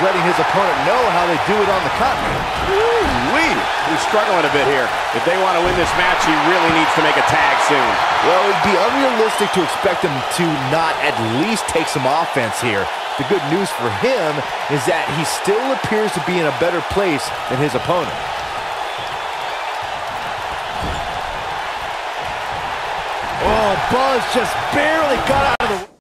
letting his opponent know how they do it on the continent. Woo-wee. He's struggling a bit here. If they want to win this match, he really needs to make a tag soon. Well, it'd be unrealistic to expect him to not at least take some offense here. The good news for him is that he still appears to be in a better place than his opponent. Oh, Buzz just barely got out of